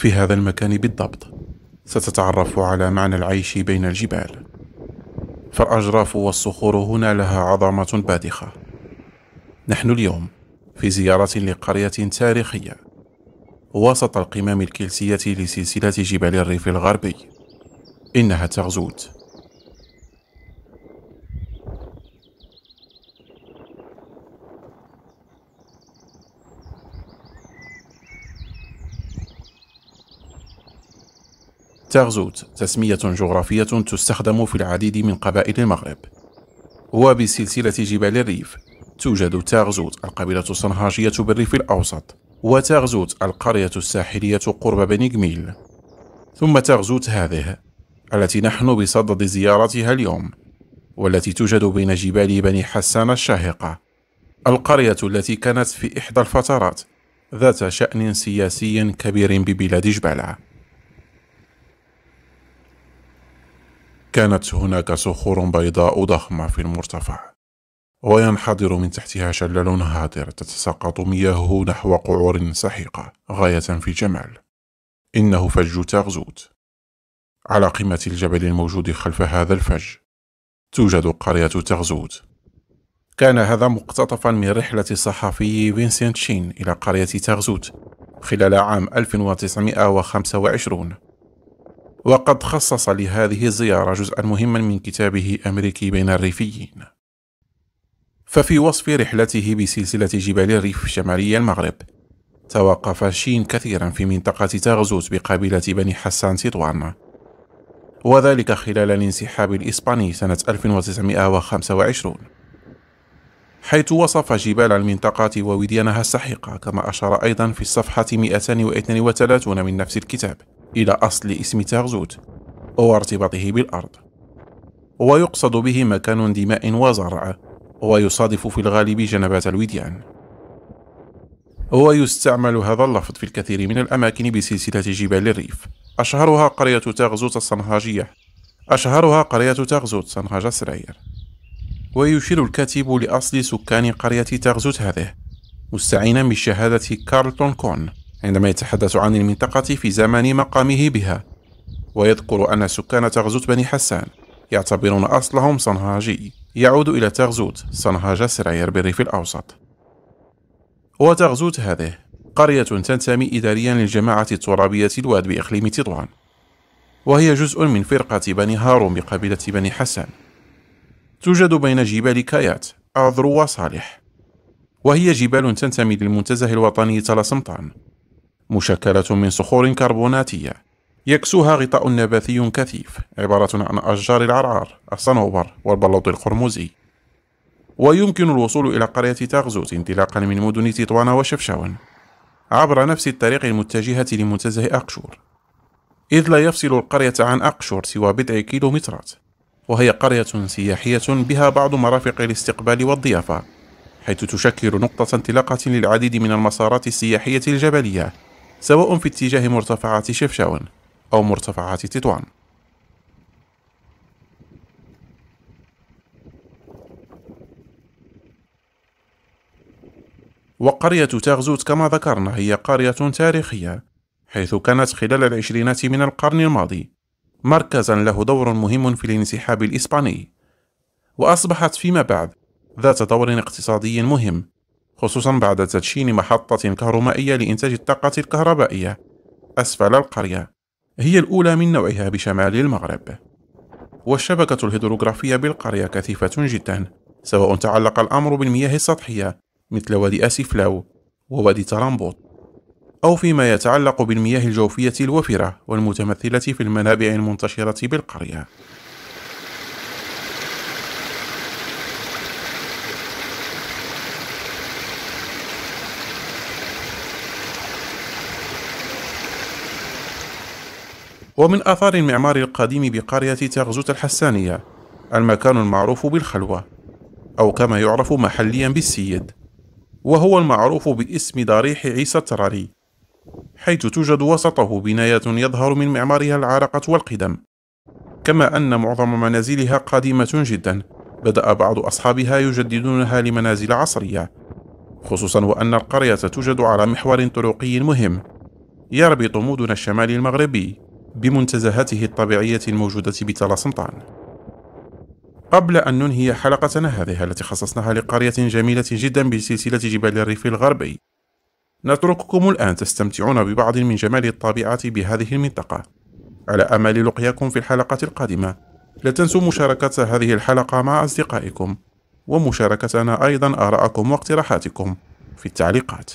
في هذا المكان بالضبط. ستتعرف على معنى العيش بين الجبال. فالأجراف والصخور هنا لها عظمة باذخة نحن اليوم في زيارة لقرية تاريخية وسط القمم الكلسية لسلسلة جبال الريف الغربي. إنها تغزوت. تغزوت تسمية جغرافية تستخدم في العديد من قبائل المغرب. وبسلسلة جبال الريف توجد تاغزوت القبيلة الصنهاجية بالريف الأوسط وتاغزوت القرية الساحلية قرب بني جميل. ثم تاغزوت هذه التي نحن بصدد زيارتها اليوم والتي توجد بين جبال بني حسان الشاهقة. القرية التي كانت في إحدى الفترات ذات شأن سياسي كبير ببلاد جبالة كانت هناك صخور بيضاء ضخمة في المرتفع وينحدر من تحتها شلال هادر تتساقط مياهه نحو قعور سحيقة غاية في الجمال إنه فج تغزوت على قمة الجبل الموجود خلف هذا الفج توجد قرية تغزوت كان هذا مقتطفا من رحلة الصحفي فينسنت شين إلى قرية تغزوت خلال عام 1925 وقد خصص لهذه الزيارة جزءا مهما من كتابه أمريكي بين الريفيين. ففي وصف رحلته بسلسلة جبال الريف شمالي المغرب توقف شين كثيرا في منطقة تغزوت بقبيلة بني حسان تطوان وذلك خلال الانسحاب الإسباني سنة 1925 حيث وصف جبال المنطقة ووديانها السحيقة كما أشار أيضا في الصفحة 232 من نفس الكتاب. إلى أصل اسم تاغزوت وارتباطه بالأرض. ويقصد به مكان دماء وزرع ويصادف في الغالب جنبات الوديان. ويستعمل هذا اللفظ في الكثير من الأماكن بسلسلة جبال الريف. أشهرها قرية تاغزوت الصنهاجية. أشهرها قرية تاغزوت صنهاج سراير ويشير الكاتب لأصل سكان قرية تاغزوت هذه مستعينا بشهادة كارلتون كون. عندما يتحدث عن المنطقة في زمان مقامه بها ويذكر أن سكان تغزوت بني حسان يعتبرون أصلهم صنهاجي. يعود إلى تغزوت صنهاج سراير بالريف الأوسط. وتغزوت هذه قرية تنتمي إداريا للجماعة الترابية الواد بإقليم تطوان وهي جزء من فرقة بني هارون بقبيلة بني حسان. توجد بين جبال كايات أعذرو وصالح وهي جبال تنتمي للمنتزه الوطني تلسمطان مشكلة من صخور كربوناتية. يكسوها غطاء نباتي كثيف عبارة عن أشجار العرعار الصنوبر والبلوط القرمزي. ويمكن الوصول إلى قرية تاغزوت انطلاقا من مدن تطوان وشفشاون عبر نفس الطريق المتجهة لمنتزه أقشور. إذ لا يفصل القرية عن أقشور سوى بضع كيلومترات وهي قرية سياحية بها بعض مرافق الاستقبال والضيافة حيث تشكل نقطة انطلاقة للعديد من المسارات السياحية الجبلية. سواء في اتجاه مرتفعات شفشاون أو مرتفعات تطوان. وقرية تاغزوت كما ذكرنا هي قرية تاريخية حيث كانت خلال العشرينات من القرن الماضي مركزا له دور مهم في الانسحاب الإسباني وأصبحت فيما بعد ذات دور اقتصادي مهم خصوصا بعد تدشين محطة كهرومائية لإنتاج الطاقة الكهربائية أسفل القرية. هي الأولى من نوعها بشمال المغرب. والشبكة الهيدروغرافية بالقرية كثيفة جدا سواء تعلق الأمر بالمياه السطحية مثل وادي أسيفلاو ووادي ترامبوت أو فيما يتعلق بالمياه الجوفية الوفيرة والمتمثلة في المنابع المنتشرة بالقرية. ومن آثار المعمار القديم بقرية تغزوت الحسانية المكان المعروف بالخلوة أو كما يعرف محليا بالسيد وهو المعروف باسم ضريح عيسى التراري حيث توجد وسطه بناية يظهر من معمارها العراقة والقدم. كما أن معظم منازلها قديمة جدا بدأ بعض أصحابها يجددونها لمنازل عصرية خصوصا وأن القرية توجد على محور طرقي مهم يربط مدن الشمال المغربي. بمنتزهاته الطبيعية الموجودة بتلاسنطان قبل أن ننهي حلقتنا هذه التي خصصناها لقرية جميلة جدا بسلسلة جبال الريف الغربي. نترككم الآن تستمتعون ببعض من جمال الطبيعة بهذه المنطقة. على أمل لقياكم في الحلقة القادمة لا تنسوا مشاركة هذه الحلقة مع أصدقائكم ومشاركتنا أيضا آراءكم واقتراحاتكم في التعليقات.